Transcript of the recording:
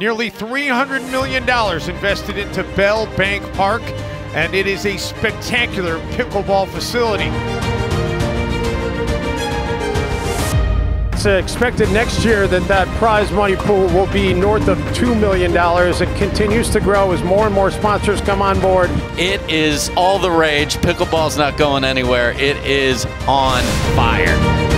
Nearly $300 million invested into Bell Bank Park, and it is a spectacular pickleball facility. It's expected next year that that prize money pool will be north of $2 million. It continues to grow as more and more sponsors come on board. It is all the rage. Pickleball's not going anywhere. It is on fire.